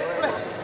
play, play.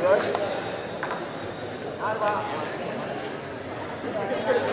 Thank you.